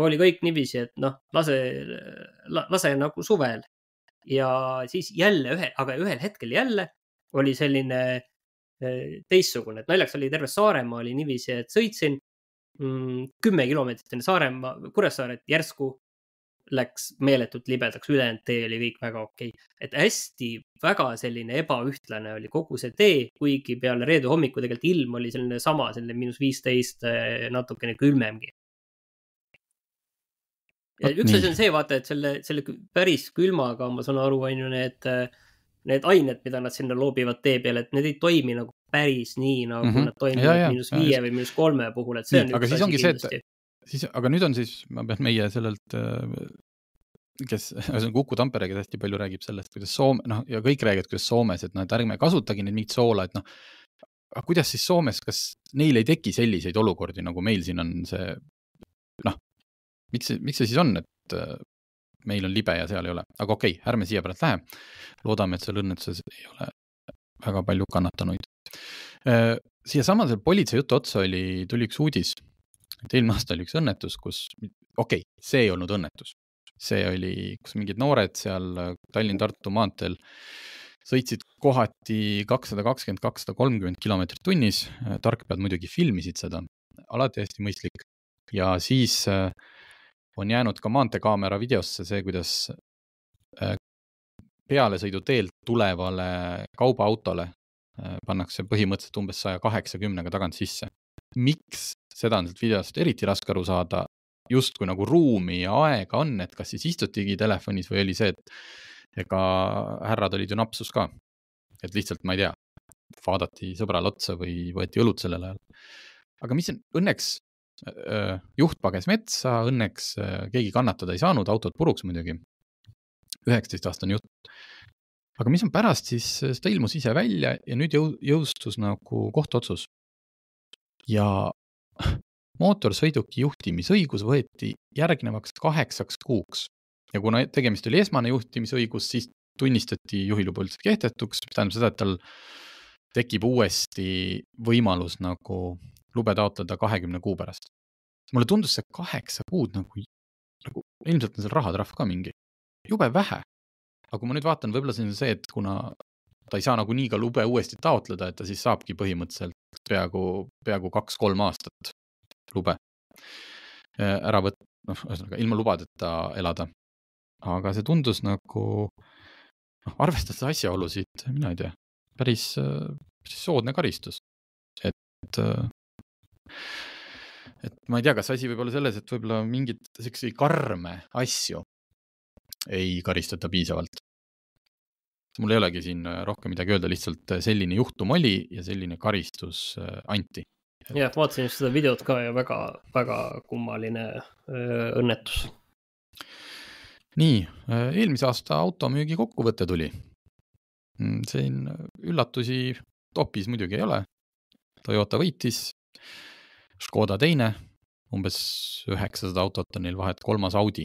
oli kõik niiviisi, et noh, lase, lase nagu suvel. ja siis jälle ühe, aga ühel hetkel jälle oli selline eh, teistsugune, et naljaks oli terve Saaremaa oli niiviisi, et sõitsin mm, kümme kilomeetrit enne Saaremaa, Kuressaaret järsku läks meeletult libedaks, ülejäänud tee oli kõik väga okei. Okay.. et hästi väga selline ebaühtlane oli kogu see tee, kuigi peale reede hommiku tegelikult ilm oli selline sama, selline miinus viisteist, eh, natukene külmemgi. ja Ot, üks asi on see, vaata, et selle, selle päris külmaga, ma saan aru, on ju need, need ained, mida nad sinna loobivad tee peale, et need ei toimi nagu päris nii, nagu mm -hmm. nad toimivad miinus viie või miinus kolme puhul, et see on üks asi kindlasti siis, aga nüüd on siis, ma pean meie sellelt, äh, kes, ühesõnaga Uku Tampere, kes hästi palju räägib sellest, kuidas Soome, noh, ja kõik räägivad, kuidas Soomes, et noh, et ärme kasutagi neid mingit soola, et noh, aga kuidas siis Soomes, kas neil ei teki selliseid olukordi, nagu meil siin on see, noh, miks miks see siis on, et äh, meil on libe ja seal ei ole, aga okei okay,, ärme siia pärast lähe. loodame, et seal õnnetuses ei ole väga palju kannatanuid. Äh, siiasamase politsei jutu otsa oli, tuli üks uudis, et eelmine aasta oli üks õnnetus, kus, okei okay,, see ei olnud õnnetus. see oli, kus mingid noored seal äh, Tallinn-Tartu maanteel sõitsid kohati kakssada kakskümmend, kakssada kolmkümmend kilomeetrit tunnis. Äh, tarkpead muidugi filmisid seda, alati hästi mõistlik. ja siis äh, on jäänud ka maanteekaamera videosse see, kuidas pealesõiduteelt tulevale kaubaautole pannakse põhimõtteliselt umbes saja kaheksakümnega tagant sisse. Miks seda on sealt videost eriti raske aru saada, justkui nagu ruumi ja aega on, et kas siis istutigi telefonis või oli see, et ega härrad olid ju napsus ka. et lihtsalt, ma ei tea, vaadati sõbrale otsa või võeti õlut sellel ajal. aga mis on, õnneks äh, juht pages metsa, õnneks äh, keegi kannatada ei saanud, autod puruks muidugi. üheksateistaastane jutt. aga mis on pärast, siis ta ilmus ise välja ja nüüd jõu-, jõustus nagu kohtuotsus. Ja mootorsõiduki juhtimisõigus võeti järgnevaks kaheksaks kuuks ja kuna tegemist oli esmane juhtimisõigus, siis tunnistati juhiluba üldse kehtetuks, mis tähendab seda, et tal tekib uuesti võimalus nagu lube taotleda kahekümne kuu pärast. mulle tundus see kaheksa kuud nagu, nagu ilmselt on seal rahatrahv ka mingi, jube vähe. aga kui ma nüüd vaatan, võib-olla see on see, et kuna ta ei saa nagunii ka lube uuesti taotleda, et ta siis saabki põhimõtteliselt peaaegu, peaaegu kaks-kolm aastat lube äh, ära võt-, noh, ühesõnaga ilma lubadeta elada. aga see tundus nagu, noh, arvestades asjaolusid, mina ei tea, päris, päris soodne karistus. et, et ma ei tea, kas asi võib olla selles, et võib-olla mingeid siukseid karme asju ei karistata piisavalt. Mul ei olegi siin rohkem midagi öelda, lihtsalt selline juhtum oli ja selline karistus anti jah, vaatasin just seda videot ka ja väga-väga kummaline öö, õnnetus. nii, eelmise aasta automüügi kokkuvõte tuli. Mm, siin üllatusi topis muidugi ei ole. Toyota võitis, Škoda teine, umbes üheksasada autot on neil vahet, kolmas Audi.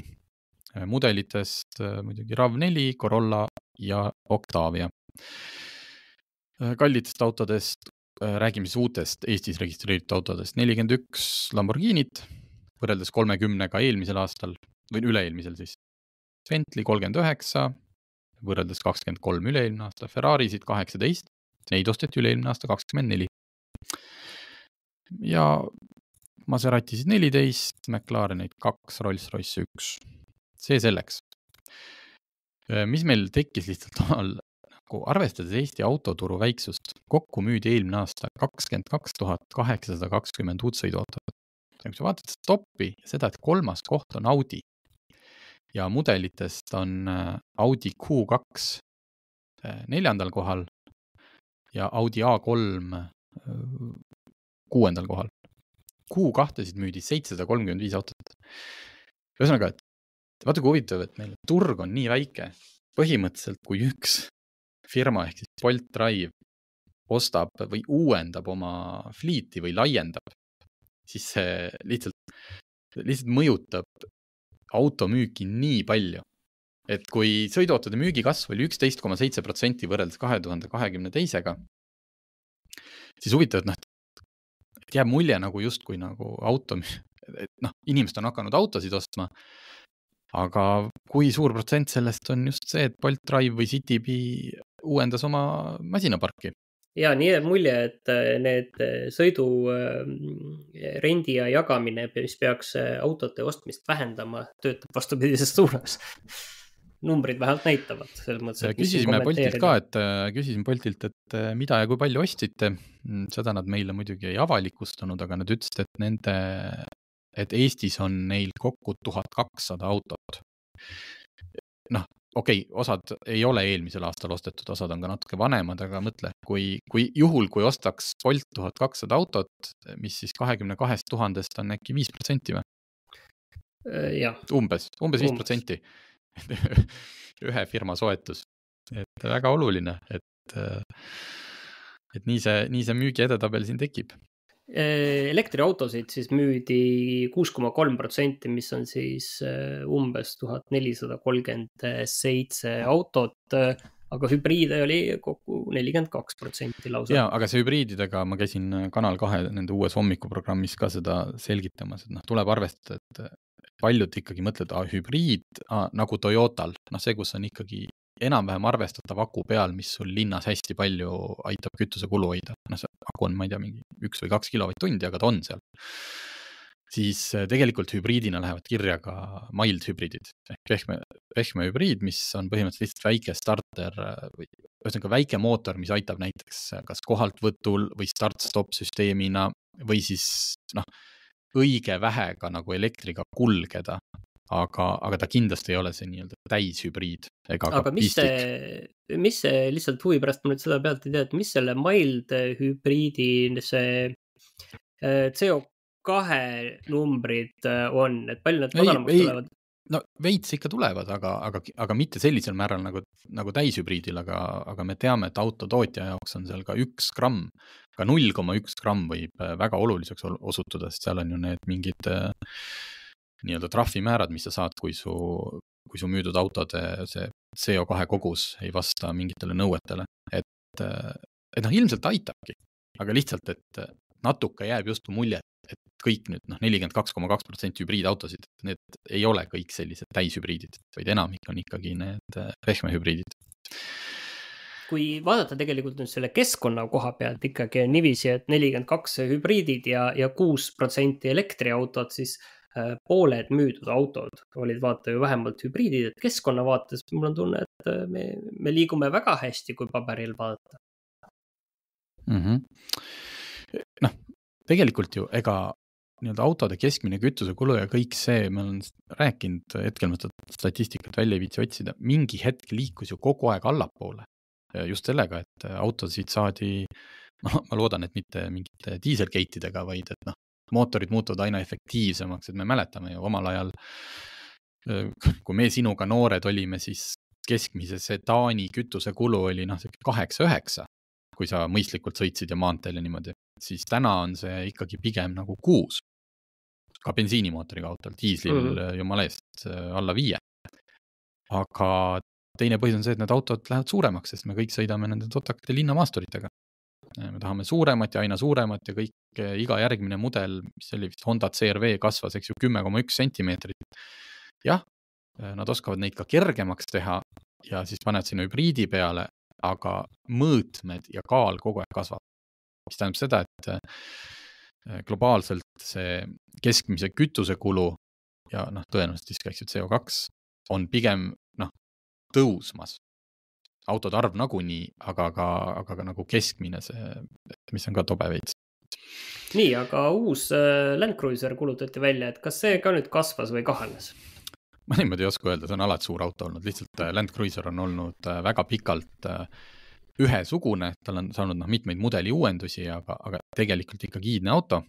Mudelitest muidugi RAV4, Corolla ja Octavia. kallitest autodest Äh, räägime siis uutest Eestis registreeritud autodest, nelikümmend üks Lamborghinit võrreldes kolmekümnega eelmisel aastal või üle-eelmisel siis. Bentley kolmkümmend üheksa võrreldes kakskümmend kolm üle-eelmine aasta, Ferrarisid kaheksateist, neid osteti üle-eelmine aasta kakskümmend neli. ja Maserati siis neliteist, McLarenid kaks, Rolls-Royce üks. See selleks. Äh, mis meil tekkis lihtsalt omal kokku, arvestades Eesti autoturu väiksust, kokku müüdi eelmine aasta kakskümmend kaks tuhat kaheksasada kakskümmend uut sõiduautot. kui sa vaatad seda top'i, seda, et kolmas koht on Audi ja mudelitest on äh, Audi Q2 äh, neljandal kohal ja Audi A3 äh, kuuendal kohal. Q2-sid müüdi seitsesada kolmkümmend viis autot. ühesõnaga, et vaata kui huvitav, et meil turg on nii väike, põhimõtteliselt kui üks firma ehk siis Bolt Drive ostab või uuendab oma fliiti või laiendab, siis see lihtsalt, lihtsalt mõjutab automüüki nii palju. et kui sõiduautode müügikasv oli üksteist koma seitse protsenti võrreldes kahe tuhande kahekümne teisega, siis huvitav, et noh, et jääb mulje nagu justkui nagu auto, et noh, inimesed on hakanud autosid ostma aga kui suur protsent sellest on just see, et Bolt Drive või Citybee uuendas oma masinaparki ja nii jääb mulje, et äh, need sõidu rendi ja jagamine, mis peaks autode ostmist vähendama, töötab vastupidises suunas numbrid vähemalt näitavad selles mõttes. küsisime Boltilt ka, et küsisin Boltilt, et mida ja kui palju ostsite. Mm, seda nad meile muidugi ei avalikustanud, aga nad ütlesid, et nende, et Eestis on neil kokku tuhat kakssada autot. Noh, okei okay,, osad ei ole eelmisel aastal ostetud, osad on ka natuke vanemad, aga mõtle, kui, kui juhul, kui ostaks Bolt tuhat kakssada autot, mis siis kahekümne kahest tuhandest on äkki viis protsenti või? Äh, jah. umbes, umbes viis protsenti. Ühe firma soetus, et väga oluline, et, et nii see, nii see müügi edetabel siin tekib elektriautosid siis müüdi kuus koma kolm protsenti, mis on siis äh, umbes tuhat nelisada kolmkümmend seitse autot. aga hübriide oli kokku nelikümmend kaks protsenti lausa. ja, aga see hübriididega ma käisin Kanal kahe nende uues hommikuprogrammis ka seda selgitamas, et noh, tuleb arvestada, et paljud ikkagi mõtlevad, hübriid ah, nagu Toyotal, noh, see, kus on ikkagi enam-vähem arvestatav aku peal, mis sul linnas hästi palju aitab kütusekulu hoida. noh, see aku on, ma ei tea, mingi üks või kaks kilovatt-tundi, aga ta on seal. siis äh, tegelikult hübriidina lähevad kirja ka mild hübriidid ehk pehme, pehme hübriid, mis on põhimõtteliselt lihtsalt väike starter äh, või ühesõnaga väike mootor, mis aitab näiteks äh, kas kohaltvõtul või start-stop süsteemina või siis noh, õige vähega nagu elektriga kulgeda aga, aga ta kindlasti ei ole see nii-öelda täishübriid ega aga mis see, mis see lihtsalt huvi pärast ma nüüd seda pealt ei tea, et mis selle mild hübriidi see äh, CO kahe numbrid äh, on, et palju need madalamaks tulevad? no veits ikka tulevad, aga, aga, aga mitte sellisel määral nagu, nagu täishübriidil, aga, aga me teame, et autotootja jaoks on seal ka üks gramm, ka null koma üks gramm võib äh, väga oluliseks osutuda, sest seal on ju need mingid äh, nii-öelda trahvimäärad, mis sa saad, kui su, kui su müüdud autode see CO2 kogus ei vasta mingitele nõuetele, et, et noh, ilmselt aitabki, aga lihtsalt, et natuke jääb justkui mulje, et kõik nüüd noh, nelikümmend kaks koma kaks protsenti hübriidautosid, need ei ole kõik sellised täishübriidid, vaid enamik on ikkagi need pehme hübriidid kui vaadata tegelikult nüüd selle keskkonna koha pealt ikkagi on niiviisi, et nelikümmend kaks hübriidid ja, ja kuus protsenti elektriautod, siis Äh, pooled müüdud autod olid vaata ju vähemalt hübriidid, et keskkonna vaates mul on tunne, et äh, me, me liigume väga hästi, kui paberil vaadata mm -hmm.. noh, tegelikult ju ega nii-öelda autode keskmine kütusekulu ja kõik see, ma olen rääkinud, hetkel ma seda statistikat välja ei viitsi otsida, mingi hetk liikus ju kogu aeg allapoole. just sellega, et autosid saadi, noh, ma loodan, et mitte mingite diiselgate idega, vaid et noh, mootorid muutuvad aina efektiivsemaks, et me mäletame ju omal ajal, kui me sinuga noored olime, siis keskmise sedaani kütusekulu oli noh, sihuke kaheksa-üheksa, kui sa mõistlikult sõitsid ja maanteel ja niimoodi, siis täna on see ikkagi pigem nagu kuus. ka bensiinimootoriga autol, diislil mm -hmm. jumala eest alla viie. aga teine põhjus on see, et need autod lähevad suuremaks, sest me kõik sõidame nende totakate linnamaasturitega me tahame suuremat ja aina suuremat ja kõik, eh, iga järgmine mudel, mis oli vist Honda CRV kasvas, eks ju, kümme koma üks sentimeetrit. jah, eh, nad oskavad neid ka kergemaks teha ja siis panevad sinna hübriidi peale, aga mõõtmed ja kaal kogu aeg kasvab. mis tähendab seda, et globaalselt see keskmise kütusekulu ja noh, tõenäoliselt siis ka, eks ju, CO2 on pigem noh, tõusmas autode arv nagunii, aga ka, aga ka nagu keskmine see, mis on ka tobe veits. nii, aga uus äh, Land Cruiser kuulutati välja, et kas see ka nüüd kasvas või kahanes? ma niimoodi ei oska öelda, see on alati suur auto olnud, lihtsalt äh, Land Cruiser on olnud äh, väga pikalt ühesugune, tal on saanud noh, mitmeid mudeli uuendusi, aga, aga tegelikult ikkagi iidne auto.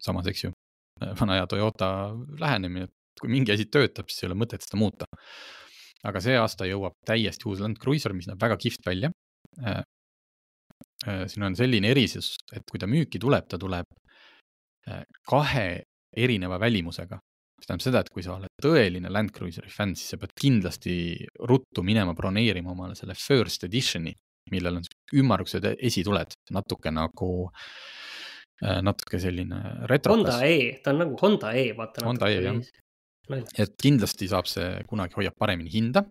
samas, eks ju, vana hea Toyota lähenemine, et kui mingi asi töötab, siis ei ole mõtet seda muuta aga see aasta jõuab täiesti uus Land Cruiser, mis näeb väga kihvt välja. Äh, äh, siin on selline erisus, et kui ta müüki tuleb, ta tuleb äh, kahe erineva välimusega. mis tähendab seda, et kui sa oled tõeline Land Cruiseri fänn, siis sa pead kindlasti ruttu minema broneerima omale selle first edition'i, millel on ümmargused esituled, natuke nagu natuke selline retrokas. Honda E, ta on nagu Honda E, vaata. Honda E, jah et kindlasti saab see kunagi hoiab paremini hinda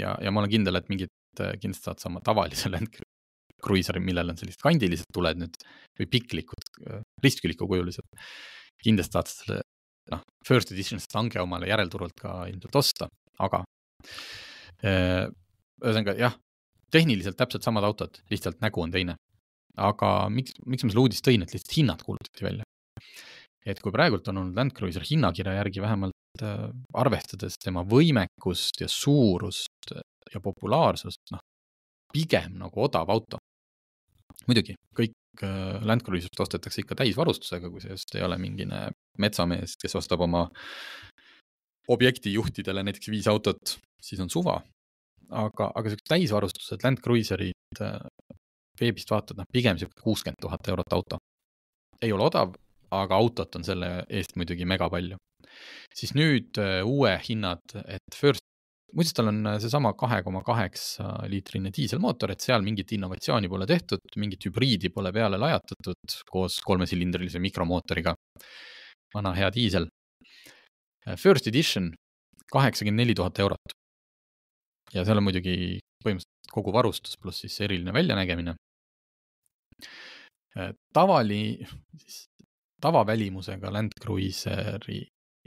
ja, ja ma olen kindel, et mingid, kindlasti saad sa oma tavalise Land kruiiser, millel on sellised kandilised tuled nüüd või piklikud, ristkülikukujulised. kindlasti saad selle, noh, first edition stange omale järelturult ka ilmselt osta, aga ühesõnaga jah, tehniliselt täpselt samad autod, lihtsalt nägu on teine. aga miks, miks ma selle uudist tõin, et lihtsalt hinnad kuulutati välja. et kui praegult on olnud Land Cruiser hinnakirja järgi vähemalt äh, arvestades tema võimekust ja suurust ja populaarsust, noh, pigem nagu odav auto. muidugi, kõik äh, Land Cruiser'id ostetakse ikka täisvarustusega, kui see just ei ole mingine metsamees, kes ostab oma objektijuhtidele näiteks viis autot, siis on suva, aga, aga siuksed täisvarustused, Land Cruiserid äh, veebist vaatad, noh pigem sihuke kuuskümmend tuhat eurot auto. ei ole odav, aga autot on selle eest muidugi mega palju. Siis nüüd äh, uue hinnad, et First, muuseas tal on äh, seesama kahe koma kaheksa liitrine diiselmootor, et seal mingit innovatsiooni pole tehtud, mingit hübriidi pole peale lajatatud koos kolmesilindrilise mikromootoriga. vana hea diisel. First edition kaheksakümmend neli tuhat eurot ja seal on muidugi põhimõtteliselt kogu varustus pluss siis eriline väljanägemine. Äh, tavali, siis tavavälimusega Land Cruiseri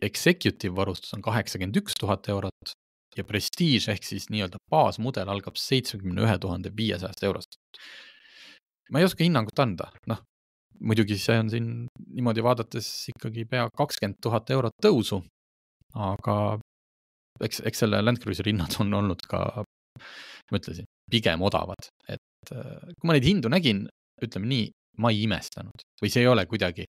executive varustus on kaheksakümmend üks tuhat eurot ja Prestige ehk siis nii-öelda baasmudel algab seitsmekümne ühe tuhande viiesajast eurost. ma ei oska hinnangut anda, noh, muidugi see on siin niimoodi vaadates ikkagi pea kakskümmend tuhat eurot tõusu, aga eks, eks selle Land Cruiseri hinnad on olnud ka, ma ütlesin, pigem odavad, et äh, kui ma neid hindu nägin, ütleme nii, ma ei imestanud või see ei ole kuidagi,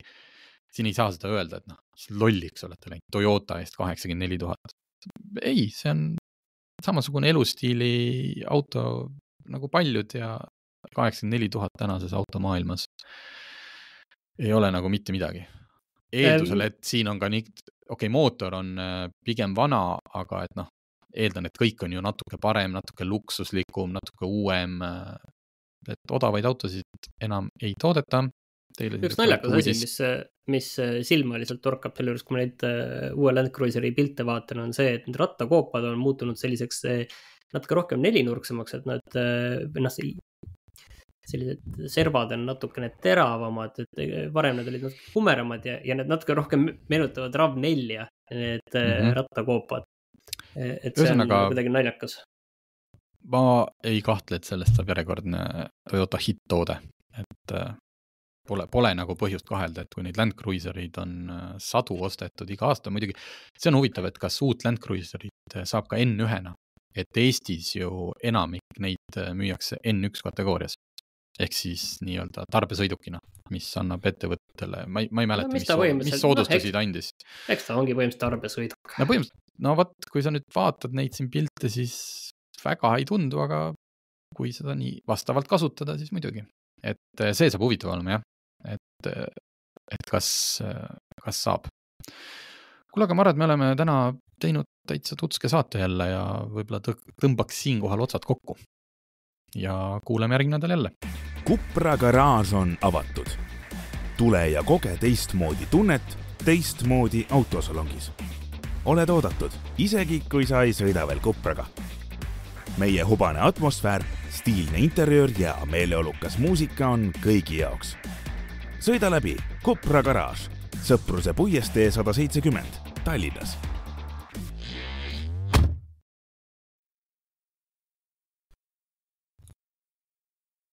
siin ei saa seda öelda, et noh, lolliks olete läinud Toyota eest kaheksakümmend neli tuhat. ei, see on samasugune elustiili auto nagu paljud ja kaheksakümmend neli tuhat tänases automaailmas ei ole nagu mitte midagi eeldusel, et siin on ka nii, okei okay,, mootor on äh, pigem vana, aga et noh, eeldan, et kõik on ju natuke parem, natuke luksuslikum, natuke uuem. Äh, et odavaid autosid enam ei toodeta. Üks naljakas asi, mis, mis silma lihtsalt torkab selle juures, kui ma neid uh, uue Land Cruiseri pilte vaatan, on see, et need rattakoopad on muutunud selliseks natuke rohkem nelinurksemaks, et nad noh, sellised servad on natukene teravamad, et varem need olid natuke kumeramad ja, ja need natuke rohkem meenutavad RAV4-ja, need mm -hmm. rattakoopad. et see Ühesõnaga, on kuidagi naljakas. ma ei kahtle, et sellest saab järjekordne Toyota hitt-toode, et äh, pole, pole nagu põhjust kahelda, et kui neid Land Cruisereid on äh, sadu ostetud iga aasta, muidugi see on huvitav, et kas uut Land Cruiserit saab ka N1-na, et Eestis ju enamik neid müüakse N1 kategoorias ehk siis nii-öelda tarbesõidukina, mis annab ettevõttele, ma ei, ma ei mäleta no,, mis, mis soodustusi no, ta andis. eks ta ongi põhimõtteliselt tarbesõiduk. no põhimõtteliselt, no vot, kui sa nüüd vaatad neid siin pilte, siis väga ei tundu, aga kui seda nii vastavalt kasutada, siis muidugi. Et eh, see saab huvitav olema jah, et, eh, et kas, kas saab. kuule, aga ma arvan, et me oleme täna teinud täitsa tutske saate jälle ja võib-olla tõmbaks siinkohal otsad kokku. ja kuuleme järgmine nädal jälle Kupra garaaž on avatud. tule ja koge teistmoodi tunnet teistmoodi autosalongis. oled oodatud, isegi kui sa ei sõida veel Kupraga. Meie hubane atmosfäär, stiilne interjöör ja meeleolukas muusika on kõigi jaoks. sõida läbi Kupra garaaž, Sõpruse puiestee sada seitsekümmend, Tallinnas